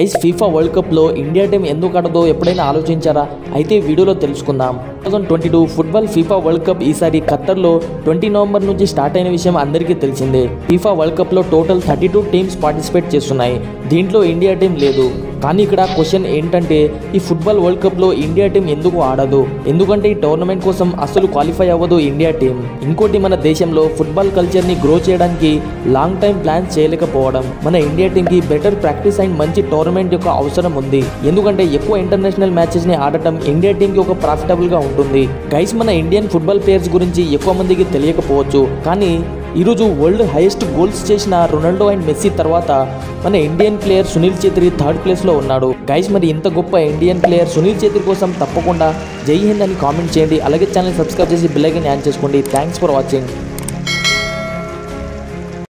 Ice FIFA world కప్లో India team ఎందుకు ఆడదో ఎప్పుడైనా ఆలోచించారా? అయితే వీడియోలో తెలుసుకుందాం. Two thousand twenty two football FIFA world cup ఈసారి ఖత్తర్లో ట్వంటీ నవంబర్ నుంచి స్టార్ట్ అయిన విషయం అందరికీ తెలిసిందే. ఫీఫా వరల్డ్ కప్లో total thirty two teams participate చేస్తున్నాయి. దీంట్లో ఇండియా టీం లేదు. కానీ ఇక్కడ క్వశ్చన్ ఏంటంటే ఈ ఫుట్బాల్ వరల్డ్ కప్లో ఇండియా టీం ఎందుకు ఆడదు? ఎందుకంటే ఈ టోర్నమెంట్ కోసం అసలు క్వాలిఫై అవ్వదు ఇండియా టీం. ఇంకోటి మన దేశంలో ఫుట్బాల్ కల్చర్ని గ్రో చేయడానికి లాంగ్ టైం ప్లాన్స్ చేయలేకపోవడం. మన ఇండియా టీంకి బెటర్ ప్రాక్టీస్ అండ్ మంచి టోర్నమెంట్ యొక్క అవసరం ఉంది. ఎందుకంటే ఎక్కువ ఇంటర్నేషనల్ మ్యాచెస్ని ఆడటం ఇండియా టీంకి ఒక ప్రాఫిటబుల్గా ఉంటుంది. గైస్ మన ఇండియన్ ఫుట్బాల్ ప్లేయర్స్ గురించి ఎక్కువ మందికి తెలియకపోవచ్చు. కానీ ఈరోజు వరల్డ్ హైయెస్ట్ గోల్స్ చేసిన రొనాల్డో అండ్ మెస్సీ తర్వాత మన Indian player Sunil Chhetri third ప్లేస్లో ఉన్నాడు. గైస్ మరి ఇంత గొప్ప ఇండియన్ ప్లేయర్ సునీల్ ఛేత్రి కోసం తప్పకుండా జై హింద్ అని కామెంట్ చేయండి. అలాగే ఛానల్ సబ్స్క్రైబ్ చేసి బిల్లైకన్ యాడ్ చేసుకోండి. Thanks for watching